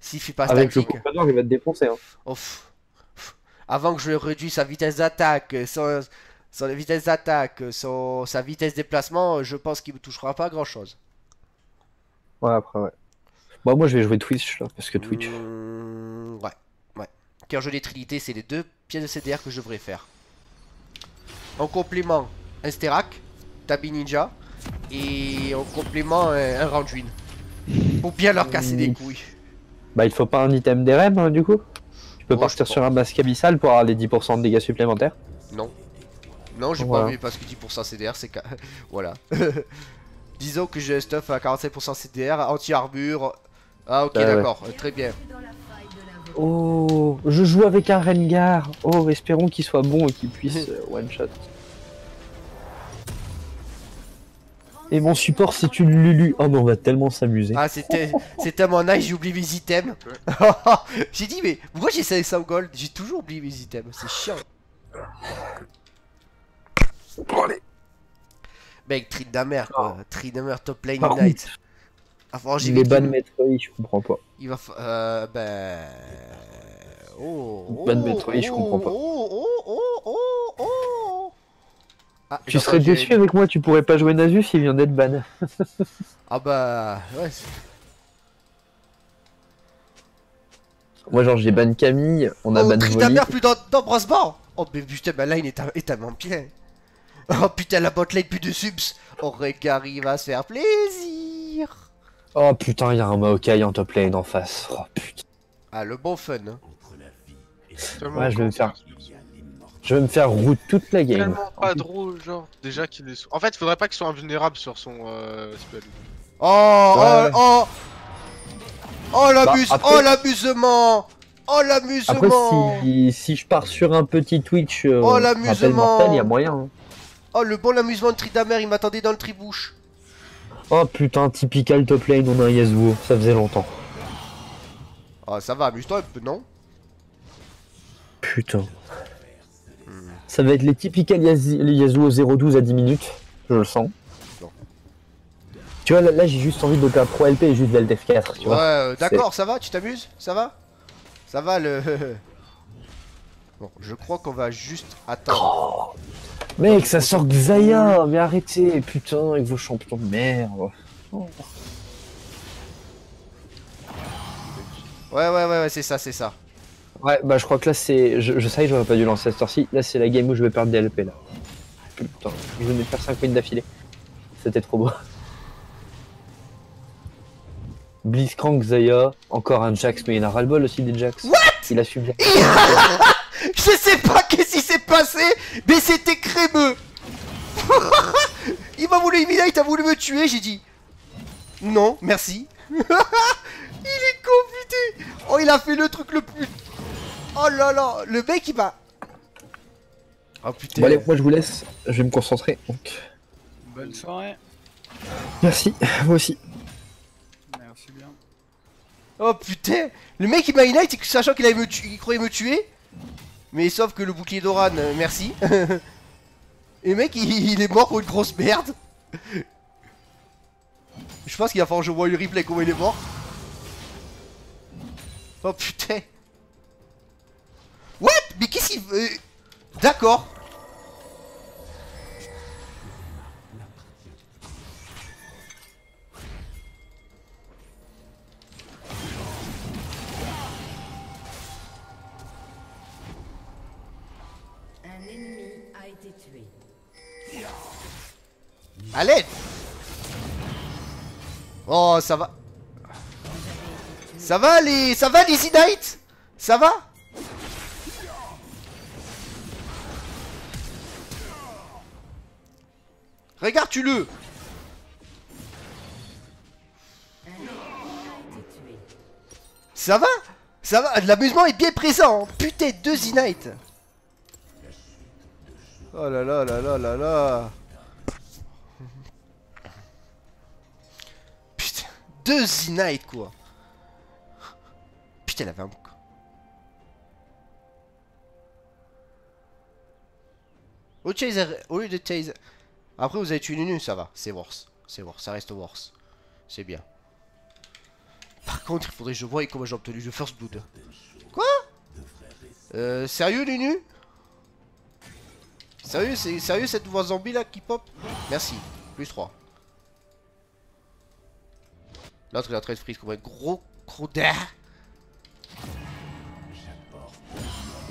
S'il fait pas Avec le statique. il va te défoncer. Hein. Oh, pff, pff. Avant que je réduise sa vitesse d'attaque, son, son vitesse d'attaque, son, sa vitesse de déplacement, je pense qu'il me touchera pas grand chose. Ouais, après, ouais. Bon, moi, je vais jouer Twitch, là, parce que Twitch. Mmh, ouais, ouais. Car jeu des Trinité, c'est les deux pièces de CDR que je devrais faire. En complément, un Sterak, Tabi Ninja, et en complément, un, un Randuin. Pour bien leur casser des Mmh. couilles. Bah, il faut pas un item d'RM, hein, du coup Tu peux partir sur un masque abyssal pour avoir les 10% de dégâts supplémentaires Non. Non, j'ai Voilà. pas envie parce que 10% CDR, c'est. voilà. Disons que j'ai un stuff à 45% CDR, anti-armure. Ah, ok, Ah ouais. d'accord, euh, très bien. Oh, je joue avec un Rengar. Oh, espérons qu'il soit bon et qu'il puisse euh, Et mon support, c'est une Lulu. Oh, mais on va tellement s'amuser. Ah, c'était c'est tellement nice, j'ai oublié mes items. j'ai dit, mais pourquoi j'ai 500 gold J'ai toujours oublié mes items, c'est chiant. Bon, allez. Mec, Tryndamere quoi. Tryndamere top lane Par Unite. Enfin, j'ai Les ban Metroid, je comprends pas. Il va fa- euh, ben... Oh, Ban oh, Metroid, je comprends pas. Oh, oh, oh, oh, oh. Ah, Tu serais déçu avec moi, tu pourrais pas jouer Nasus, il vient d'être ban. Ah bah... Ouais, c'est- Moi, genre, j'ai ban Camille, on a Oh, ban Volley. Tryndamere plus dans, dans Brosban Oh, mais putain, ma line est, est tellement bien Oh putain, la botlane plus de subs Oh, Rengar, il va se faire plaisir Oh putain, il y a un Maokai en top lane en face. Oh putain. Ah, le bon fun, hein. Ouais, je vais me faire. Je vais me faire route toute la game. Tellement pas drôle, genre. Déjà qu'il est. En fait, faudrait pas qu'il soit invulnérable sur son euh, spell. Oh, Ouais. oh, oh Oh, l'amuse- Bah, après- oh l'amusement Oh Après, l'amusement si, si je pars sur un petit Twitch, euh, Oh, l'amusement. mortel, il y a moyen. hein. Oh, le bon amusement de Tryndamere, il m'attendait dans le tribouche Oh putain, typical top lane, on a un Yasuo, ça faisait longtemps. Oh, ça va, amuse-toi un peu, non? Putain. Ça va être les typical Yaz- les Yasuo 0-12 à 10 minutes, je le sens. Non. Tu vois, là, là, j'ai juste envie de faire pro LP et juste Veld F4, tu Ouais, vois. euh, d'accord, ça va, tu t'amuses? Ça va? Ça va le... Bon, je crois qu'on va juste attendre. Oh. Mec, ça sort Xayah, mais arrêtez, putain, avec vos champions de merde. Ouais, ouais, ouais, ouais, c'est ça, c'est ça. Ouais, bah je crois que là c'est. Je, je sais que j'aurais pas dû lancer cette heure-ci. Là c'est la game où je vais perdre des LP là. Putain, je venais de faire 5 wins d'affilée. C'était trop beau. Blitzcrank, Zaya, encore un Jax, mais il y en a ras-le-bol aussi des Jax. What? Il a su bien. Je sais pas qu'est-ce qui s'est passé, mais c'était crémeux Il m'a voulu éliminer, il a voulu me tuer, j'ai dit... Non, merci. il est putain Oh, il a fait le truc le plus... Oh là là, le mec, il m'a... Oh putain. Bon allez, moi je vous laisse, je vais me concentrer. Donc. Bonne soirée. Merci, vous aussi. Merci bien. Oh putain Le mec il m'a ignite sachant qu'il allait me tu- il croyait me tuer. Mais sauf que le bouclier d'Oran, euh, merci. Et le mec il, il est mort pour une grosse merde. Je pense qu'il va falloir que je vois le replay comment il est mort. Oh putain Mais qu'est-ce qu'il veut D'accord. A. Allez Oh ça va. Ça va les... Ça va les Ignite Ça va? Regarde tu le. Ça va? Ça va? L'amusement est bien présent hein. Putain deux Ignite Oh là là là là là là. Putain Deux Ignite quoi. Putain elle avait un... Au, chaser, au lieu de taser... Après vous avez tué Nunu, ça va, c'est worse. C'est worse, ça reste worse. C'est bien. Par contre, il faudrait que je voie comment j'ai obtenu le first blood. Quoi? Euh, sérieux, Lunu Sérieux, c'est sérieux cette voix zombie là qui pop? Merci, plus 3. L'autre est en train de freeze comme un gros gros d'air.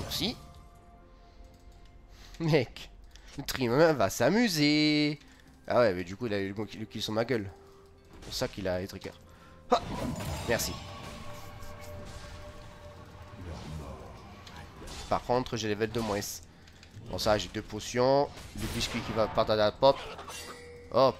Merci. Mec, Trim va s'amuser. Ah ouais, mais du coup il a eu le le kill sur ma gueule. C'est pour ça qu'il a les triggers. Ah Merci. Par contre, j'ai level de moins. Bon, ça, j'ai deux potions. Le biscuit qui va partir à la pop. Oh.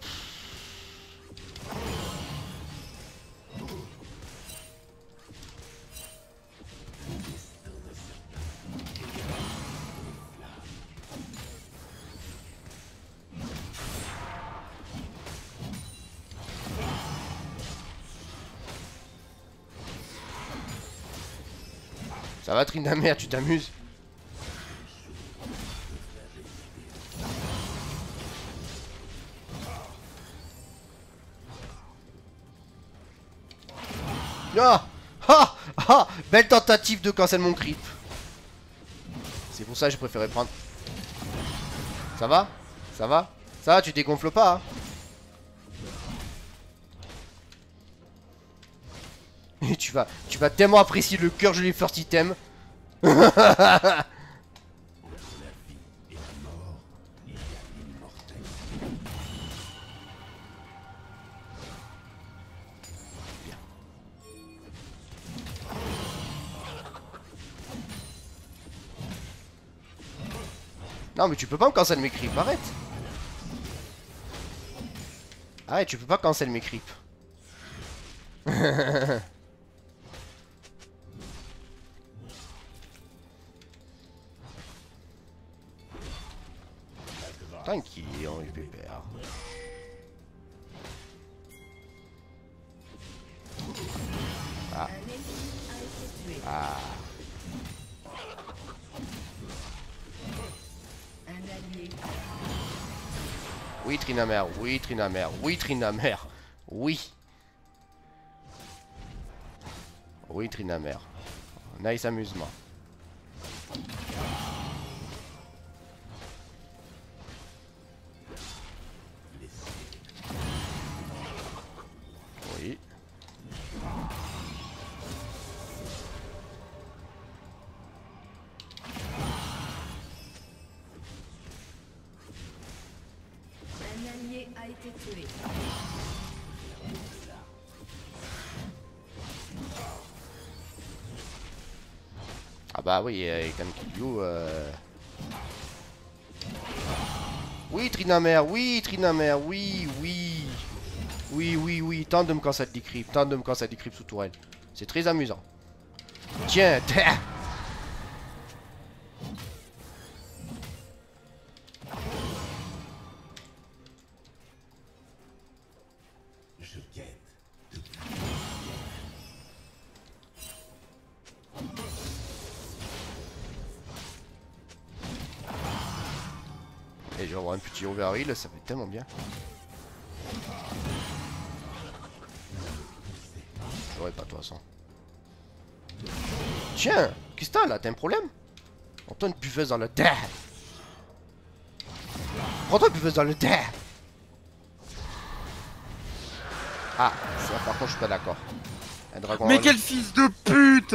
Ça va, Trindamer, tu t'amuses Ah Ah Ah Belle tentative de cancel mon creep. C'est pour ça que j'ai préféré prendre. Ça va? Ça va? Ça va, tu dégonfles pas hein? Et tu vas, tu vas tellement apprécier le cœur gelé first item. Non mais tu peux pas me cancel mes creeps, arrête Arrête, tu peux pas cancel mes creeps. Tranquille, on tué. Ah, allié oui Trinamer, oui Trinamer, oui Trinamer, oui. Oui Trinamer. Nice amusement. Ah bah oui, euh, Can Kill You, euh... Oui, Trinamer, oui, Trinamer, oui, oui. Oui, oui, oui, tente de me cancel des creeps, tente de me cancel des creeps sous tourelle. C'est très amusant. Tiens, un petit overheal, ça fait tellement bien. J'aurais pas de toute façon. Tiens, qu'est-ce que t'as là T'as un problème? Prends-toi une buveuse dans le dé. Prends-toi une buveuse dans le dé. Ah, ça par contre je suis pas d'accord. Mais quel fils de pute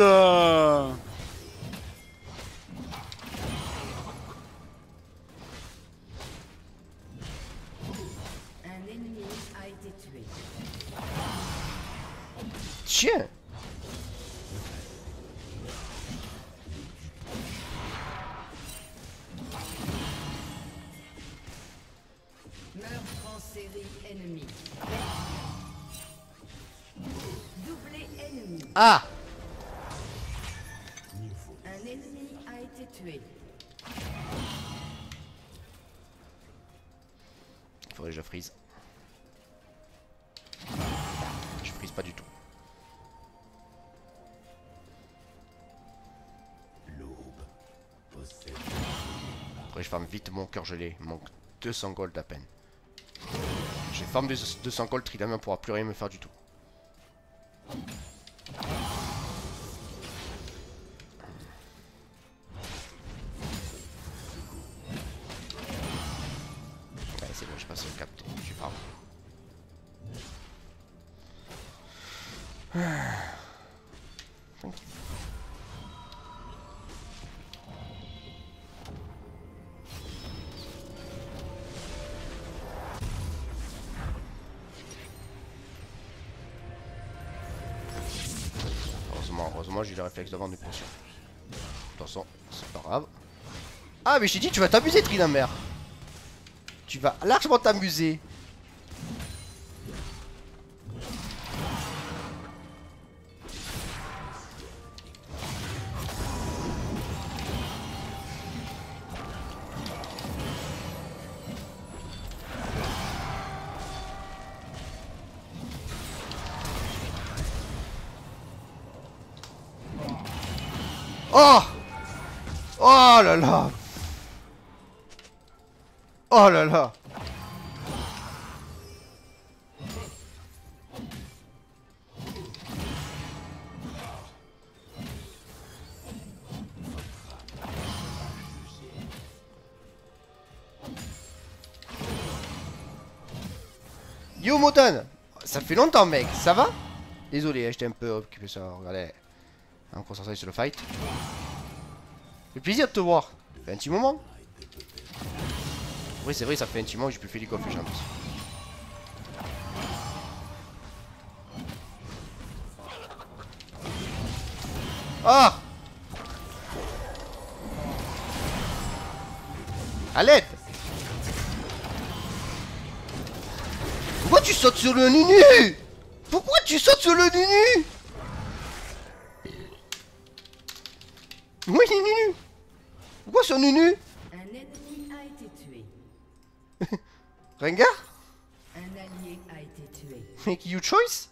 Meurtre en série ennemi. Doublé ennemi. Ah mon cœur gelé. Manque 200 gold à peine. J'ai farm 200 gold, Tridam, Tridamien pourra plus rien me faire du tout. Ouais, c'est bon, j'ai passé le cap, j'ai farm. Réflexe d'avoir une potion. De toute façon, c'est pas grave. Ah, mais je t'ai dit, tu vas t'amuser, Trinamère. Tu vas largement t'amuser. Oh. Oh là là. Oh là là. Yo Moton Ça fait longtemps mec, ça va? Désolé, hein, j'étais un peu occupé ça, regardez. On va me concentrer sur le fight. fait plaisir de te voir. Fait un petit moment. Oui, c'est vrai, ça fait un petit moment que j'ai plus fait les coffres, l'impression. Ah À l'aide Pourquoi tu sautes sur le nunu Pourquoi tu sautes sur le nunu Oui, Nunu Pourquoi sur Nunu? Un ennemi a été tué. Rengar Un allié a été tué. Make you choice?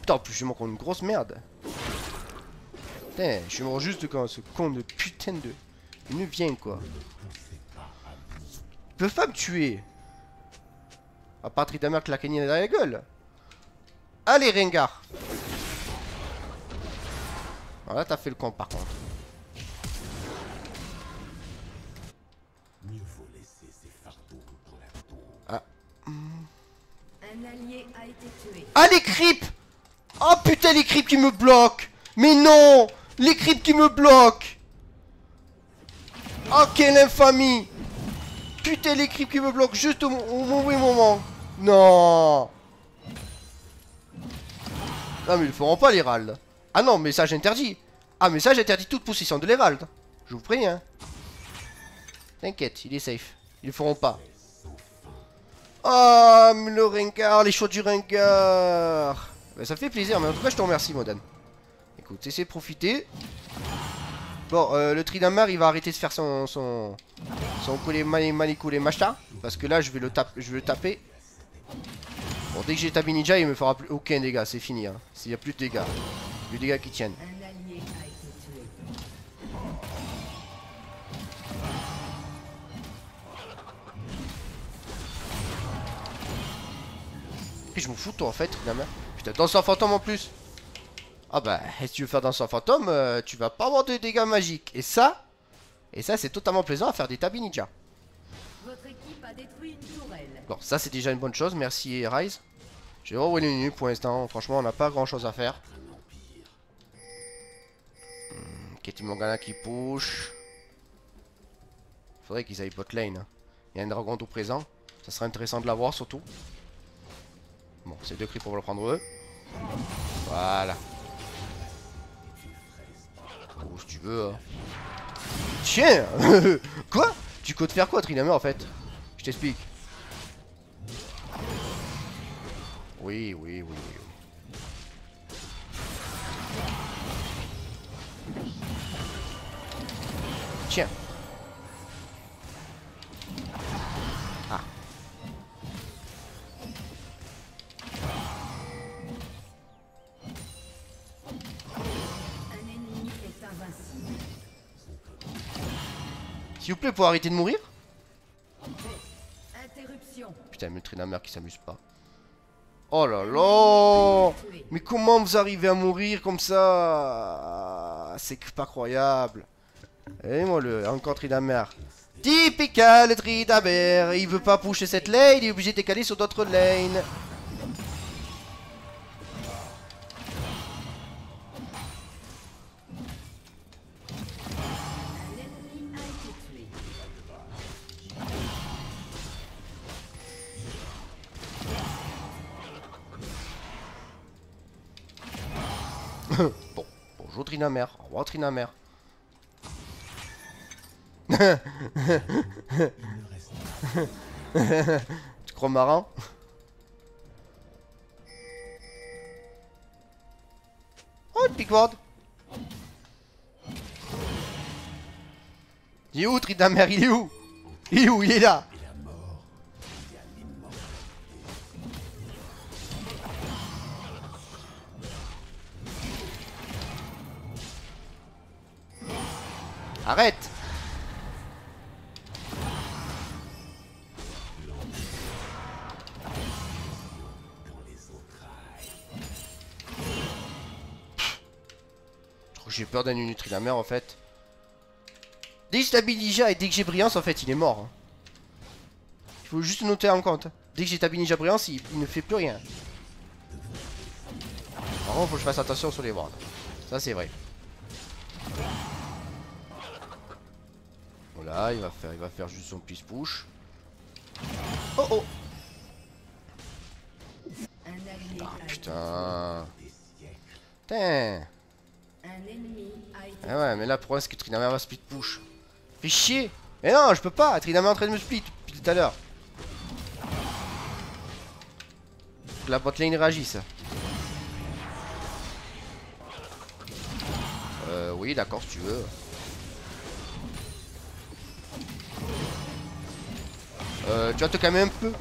Putain, en plus, je contre une grosse merde. Putain, je mort juste quand ce con de putain de... Me vient, quoi. Il peut pas me tuer. À part Tridammer claquer dans la gueule. Allez, Rengar. Voilà, t'as fait le con, par contre. Un allié a été tué. Ah les creeps! Oh putain les creeps qui me bloquent! Mais non! Les creeps qui me bloquent! Oh quelle infamie! Putain les creeps qui me bloquent juste au, au mauvais moment. Non Non mais ils le feront pas l'Hérald Ah non message interdit Ah message interdit toute possession de l'Hérald Je vous prie hein T'inquiète il est safe Ils le feront pas Oh, mais le Rengar, les choix du Rengar Bah, Ça fait plaisir, mais en tout cas, je te remercie, Modan. Écoute, essaie de profiter. Bon, euh, le Tridamar, il va arrêter de faire son... Son, son collet mani- manicoulé machin. Parce que là, je vais le, tape, je vais le taper. Bon, dès que j'ai tapé Ninja, il me fera plus aucun dégât, c'est fini. Hein. S'il y a plus de dégâts. Plus de dégâts qui tiennent. Un je m'en fous, toi, en fait, Tridamar. Putain, danse en fantôme en plus. Ah bah, si tu veux faire danse en fantôme, euh, tu vas pas avoir de dégâts magiques. Et ça, et ça, c'est totalement plaisant à faire des tabis ninja. Votre équipe a détruit une tourelle. Bon, ça c'est déjà une bonne chose, merci Rise. J'ai reroulé une nuit pour l'instant, franchement on n'a pas grand chose à faire. Hmm, Katie Morgana qui push. Faudrait qu'ils aillent bot lane. hein. Il y a un dragon tout présent, ça serait intéressant de l'avoir surtout. Bon, c'est deux cris pour le prendre eux. Voilà. Oh, si tu veux. hein. Tiens Quoi? Tu comptes faire quoi, Trinamé, en fait? Je t'explique. Oui, oui, oui. oui. Tiens. S'il vous plaît, pour arrêter de mourir. Putain, mais Trinamère qui s'amuse pas. Oh là là. Mais comment vous arrivez à mourir comme ça C'est pas croyable. Et moi le encore Trinamère. Typical Tryndamere, il veut pas pusher cette lane, il est obligé de décaler sur d'autres lanes. Bonjour Tryndamere, au revoir tu crois marrant? Oh, le pickboard Il est où Tryndamere Il est où? Il est où? Il est là Arrête J'ai peur d'un Unutri la mer en fait. Dès que je Ninja et dès que j'ai Brillance en fait il est mort. hein. Il faut juste noter en compte. Dès que j'ai Ninja Brillance il, il ne fait plus rien. Par contre faut que je fasse attention sur les wards. Ça c'est vrai. Voilà, il va faire, il va faire juste son push push. Oh oh. Ah putain. Putain. Ah ouais mais là pour est-ce que Tryndamere va split push. Fais chier. Mais non je peux pas. Tryndamere est en train de me split depuis tout à l'heure. Faut que la botlane réagisse Euh oui d'accord si tu veux Euh, tu vas te calmer un peu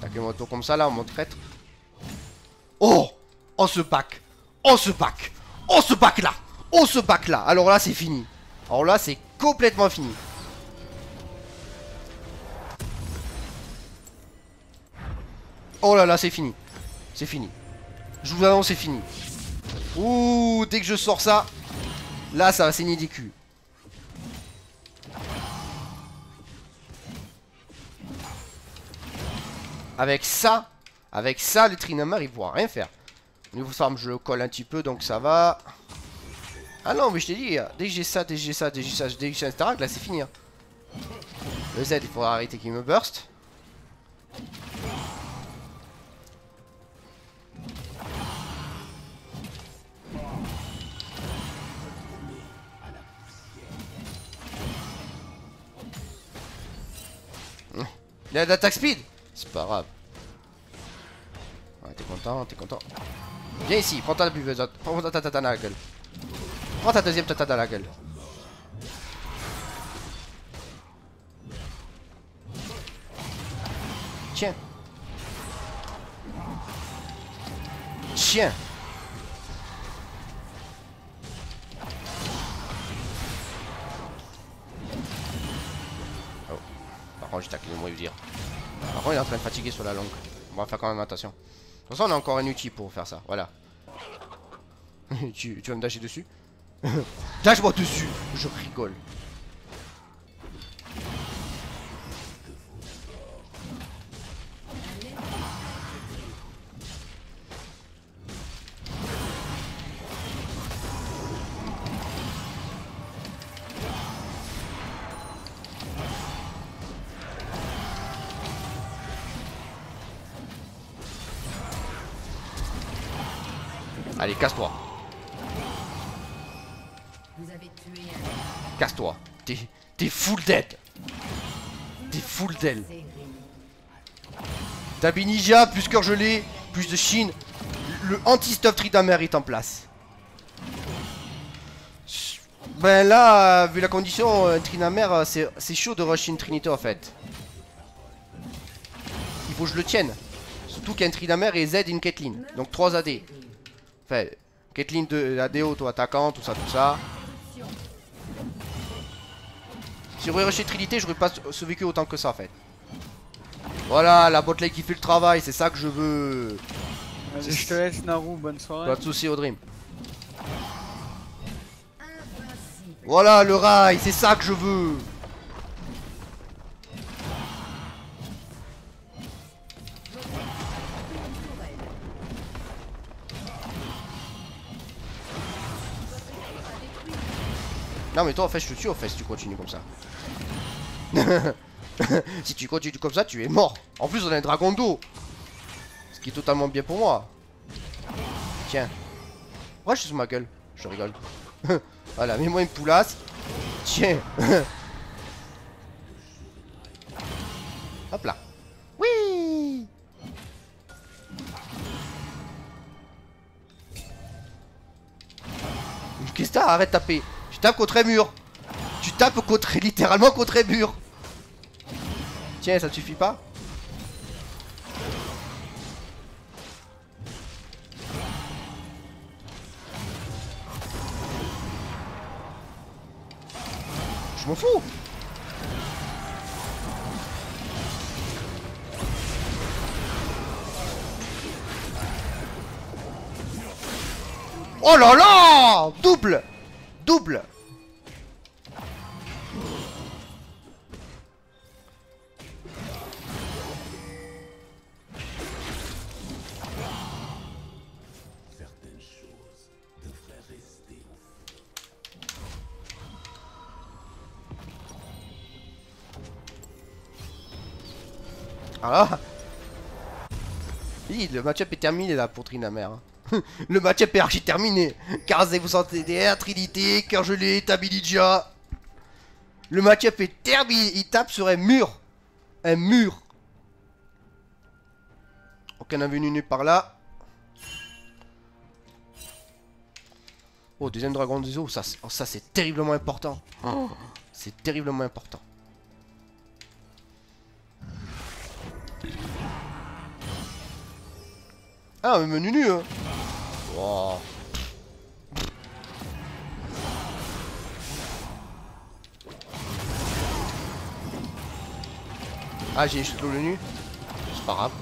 Taquer moto comme ça là, mon traître. Oh On se back On se back On se back là On se back là Alors là c'est fini. Alors là c'est complètement fini. Oh là là c'est fini. C'est fini. Je vous annonce c'est fini. Ouh, dès que je sors ça, là ça va saigner des culs. Avec ça, avec ça, le Trinamar il pourra rien faire. Au niveau farm, je le colle un petit peu donc ça va. Ah non, mais je t'ai dit, dès que j'ai ça, dès que j'ai ça, dès que j'ai ça, dès que j'ai un là c'est fini. hein. Le Z, il faudra arrêter qu'il me burst. Il a d'attaque speed C'est pas grave. Ouais, t'es content, t'es content. Viens ici, prends ta buveuse, prends ta tata dans la gueule. Prends ta deuxième tata dans la gueule. Tiens. Tiens. Oh. Par contre, j'ai taclé le mot dire. Par contre, il est en train de fatiguer sur la longue. On va faire quand même attention. De toute façon, on a encore un outil pour faire ça. Voilà. tu, tu vas me dasher dessus? Dash-moi dessus Je rigole. Casse-toi. Casse-toi. T'es full dead. T'es full dead. Tabi Ninja, plus cœur gelé, plus de Chine. Le anti-stuff Tryndamere est en place. Ben là, euh, vu la condition, euh, Tryndamere, euh, c'est chaud de rush une Trinité en fait. Il faut que je le tienne. Surtout qu'un Tryndamere et Z une Caitlyn. Donc 3 AD. Enfin, Caitlyn de ADO, toi attaquant, tout ça, tout ça. Si j'aurais rushé Trinité, j'aurais pas survécu autant que ça en fait. Voilà, la botlane qui fait le travail, c'est ça que je veux. Je te laisse Naru, bonne soirée. Pas de soucis au Dream. Voilà le rail, c'est ça que je veux. Non mais toi en fait je te tue en fait si tu continues comme ça. si tu continues comme ça tu es mort. En plus on a un dragon d'eau. Ce qui est totalement bien pour moi. Tiens. Pourquoi je suis sur ma gueule Je rigole. voilà, mets-moi une poulasse. Tiens. Hop là. Oui Qu'est-ce que t'as Arrête de taper. Tapes contre un mur. Tu tapes contre littéralement contre un mur. Tiens, ça te suffit pas? Je m'en fous. Oh là là! Double! Double Ah Oui, le match-up est terminé là pour Trinamère. hein. le match-up est archi terminé. Karzé vous sentez des Trinité, cœur gelé, Tabilidja. Le match-up est terminé. Il tape sur un mur. Un mur. Aucun avenue nulle par là. Oh, deuxième dragon des eaux, ça, c'est- oh, ça c'est terriblement important. Oh, c'est terriblement important. Ah, mais menu nu, hein. Wow. Ah, j'ai juste le nu. C'est pas grave.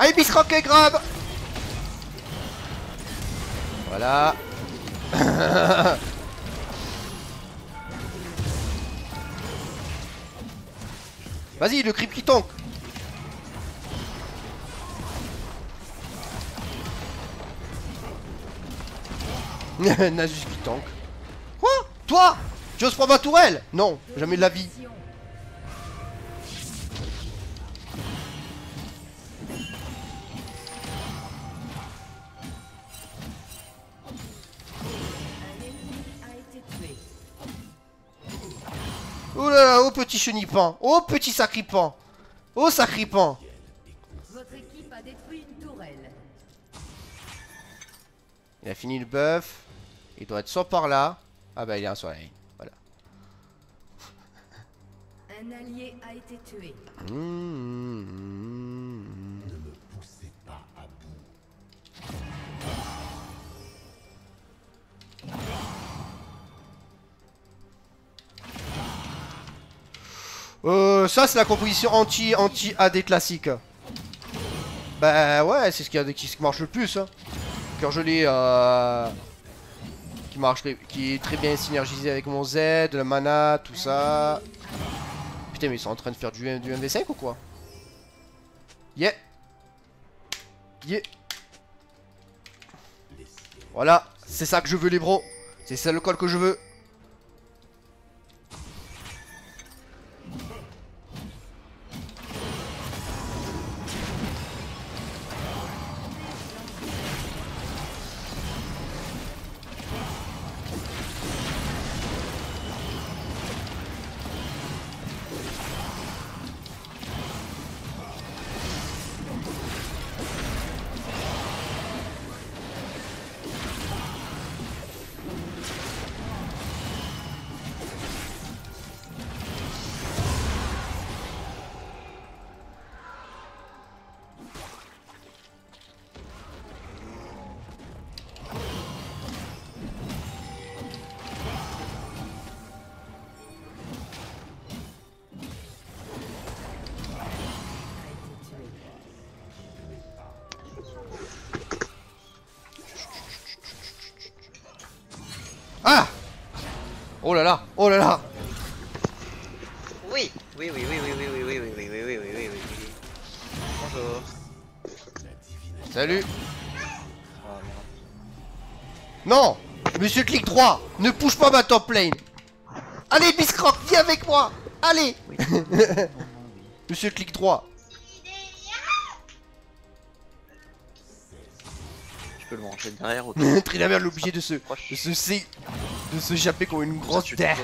Allez, Bisrock et grab Voilà. Vas-y, le creep qui tank. Nasus qui tank. Quoi? Toi? Tu oses prendre ma tourelle? Non, jamais de la vie. Oh là là, oh petit chenipan Oh petit sacripant Oh sacripant Votre équipe a détruit une tourelle. Il a fini le buff. Il doit être soit par là. Ah bah il est un soleil. Voilà. Un allié a été tué. Mmh. Euh, ça c'est la composition anti anti AD classique. Bah ouais, c'est ce qui, a- qui- ce qui marche le plus. Hein. Cœur gelé, euh, qui marche, qui est très bien synergisé avec mon Z, de la mana, tout ça. Putain, mais ils sont en train de faire du, du MV5 ou quoi? Yeah. Yeah. Voilà, c'est ça que je veux les bros. C'est ça le col que je veux. Oh là là, oh là là Oui, oui, oui, oui, oui, oui, oui, oui, oui, oui, oui, oui, oui, oui, oui, oui. Bonjour. Salut Oh. Non Monsieur clic droit Ne pousse pas ma top lane Allez Biscroc, viens avec moi Allez. Monsieur clic droit Je peux le manger derrière ou Trinamère l'obligé de se... de se... de se japper comme une grosse terre.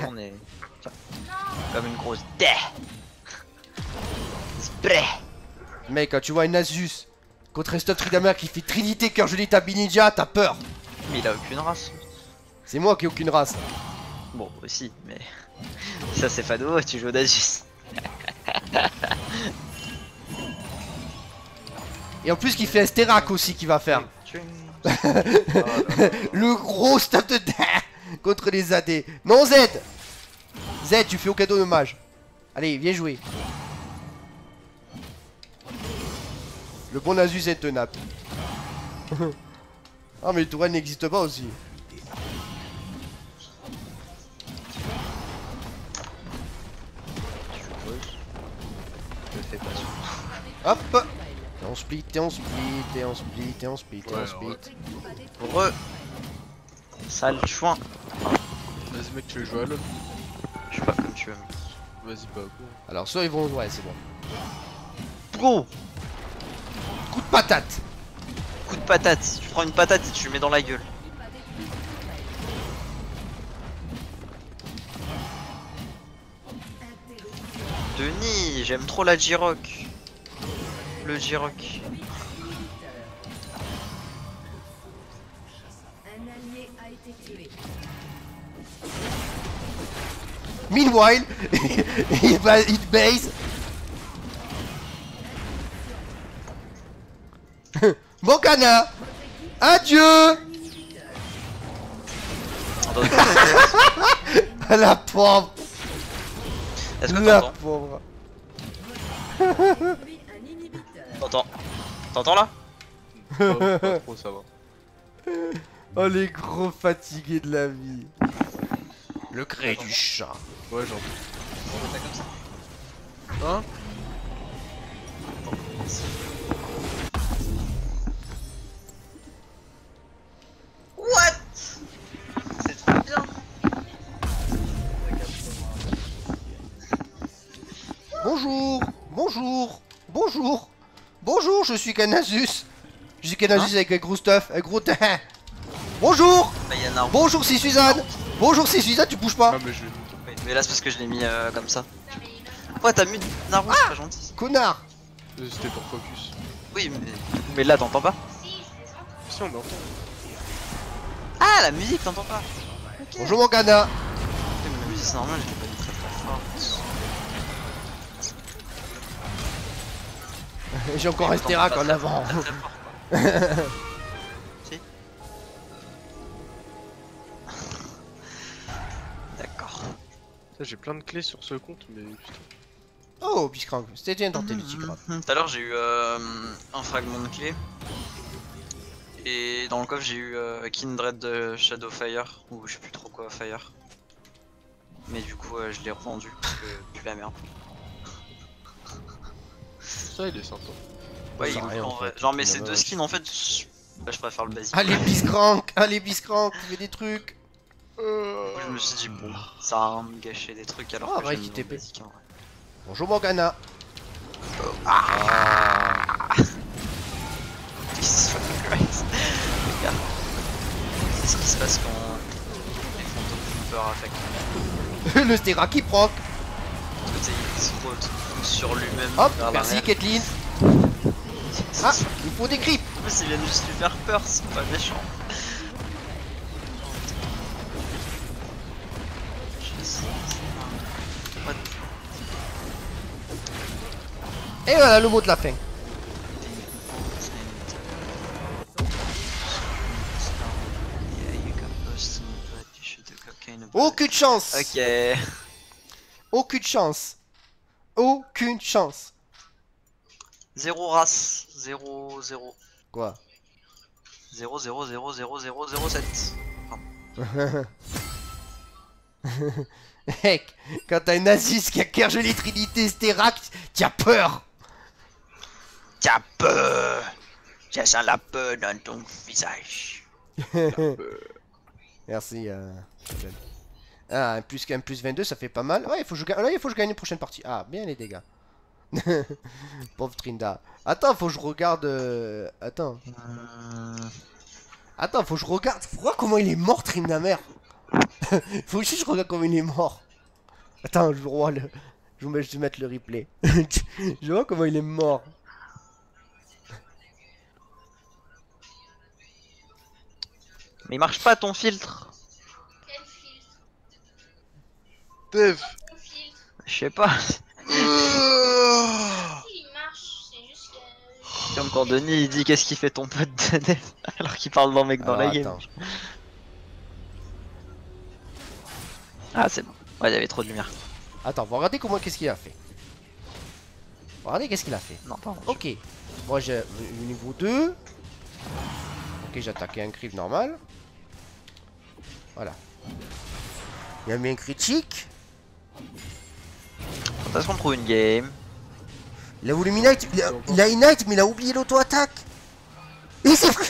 Comme une grosse dé. Spray. Mec, quand tu vois une Asus contre stop Trinamère qui fait Trinité cœur gelé Tabi Ninja, t'as peur Mais il a aucune race. C'est moi qui ai aucune race Bon, aussi, mais. Ça, c'est Fado, tu joues au Dasus. Et en plus qui fait un Sterak aussi qui va faire Oh là là. Le gros stop de terre contre les AD. Non Z Z, tu fais aucun dommage. Allez, viens jouer. Le bon Asus est tenable. ah mais le tourelle n'existe pas aussi. Hop Et on split, et on split, et on split, et on split, et on Ouais, split. Votre Sale chouin. Vas-y, mec, tu veux jouer à LoL Je sais pas comme tu veux. Vas-y, bah, go. Alors soit ils vont... Ouais, c'est bon. Go Coup de patate Coup de patate. Tu prends une patate et tu le mets dans la gueule. Denis, j'aime trop la J-Rock. Le J-Rock. Meanwhile, il va il base. Morgana Adieu La pauvre Est-ce que La t'entends pauvre. T'entends T'entends là? Pas trop, ça va. Oh les gros fatigués de la vie Le cri du chat. Ouais, j'en Hein What? C'est trop bien. Bonjour Bonjour Bonjour. Bonjour, je suis Canasus Je suis Canasus avec un gros stuff, un gros teint Bonjour. Bah. Bonjour, c'est Suzanne Bonjour, c'est Suzanne, tu bouges pas Ah, mais je vais Oui, Mais là c'est parce que je l'ai mis euh, comme ça. Ouais t'as mis Naruto, c'est pas gentil. Connard C'était pour focus. Oui mais... Mais là t'entends pas Si, on entend. Ah la musique t'entends pas. Bonjour Morgana Oui, mais La musique c'est normal, je l'ai pas mis très très fort. J'ai encore un Sterak en avant J'ai plein de clés sur ce compte, mais putain. Oh, Biscrank, c'était bien tenté le tigre. Tout à l'heure j'ai eu euh, un fragment de clé. Et dans le coffre j'ai eu euh, Kindred de Shadowfire, ou je sais plus trop quoi, Fire. Mais du coup euh, je l'ai revendu parce que plus la merde. Ça, il est sympa. Ouais, il est cool, en vrai. fait. Genre mais ces deux skins en fait, je, bah, je préfère le basique. Allez, Biscrank Allez, Biscrank, tu fais des trucs Coup, je me suis dit bon, ça a rien de me gâcher des trucs alors Ah, que vrai bien le TP. basique, en vrai. Bonjour Morgana Jesus Christ. Regarde. C'est ce qui se passe quand les fantômes peur affectent. Le Sterak qui proc sais, il se retrouve sur lui-même. Hop, merci. Kathleen C'est- Ah, c'est- il faut des creeps En plus, ils viennent juste lui faire peur, c'est pas méchant. Et voilà le mot de la fin. Aucune chance Ok. Aucune chance Aucune chance Zéro race. Zéro, zéro. Quoi? Zéro, zéro, zéro, zéro, zéro, zéro, sept. Mec, quand t'as un Aziz qui a Kergelé Trinité Sterak, t'as peur T'as peur Je sens la peur dans ton visage. Merci. Euh... Ah, un plus, un plus 22, ça fait pas mal. Ouais, il faut que je gagne. Là, il faut que je gagne une prochaine partie. Ah, bien les dégâts. Pauvre Trinda. Attends, faut que je regarde. euh, Attends. Attends, faut que je regarde. Faut voir comment il est mort, Trinda mère. faut que je regarde comment il est mort. Attends, je vois le. Je vais mettre le replay. je vois comment il est mort. Mais il marche pas ton filtre. Quel filtre? Dev. Je sais pas. Il marche, c'est juste que. Comme quand Denis il dit qu'est-ce qu'il fait ton pote de Dev alors qu'il parle d'un mec dans Alors, la game. attends. Ah c'est bon. Ouais il y avait trop de lumière. Attends, va regarder comment qu'est-ce qu'il a fait? Regardez qu'est-ce qu'il a fait? Non pardon. Ok. Moi j'ai le niveau 2. J'ai attaqué un crit normal. Voilà. Il a mis un critique. Quand est-ce qu'on trouve une game? Il a voulu Ignite. Il a, il a mais il a oublié l'auto-attaque. Et c'est vrai.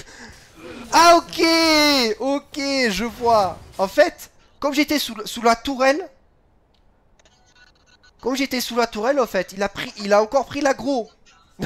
Ah ok Ok, je vois. En fait, comme j'étais sous, sous la tourelle. Comme j'étais sous la tourelle, en fait, il a pris, il a encore pris l'aggro.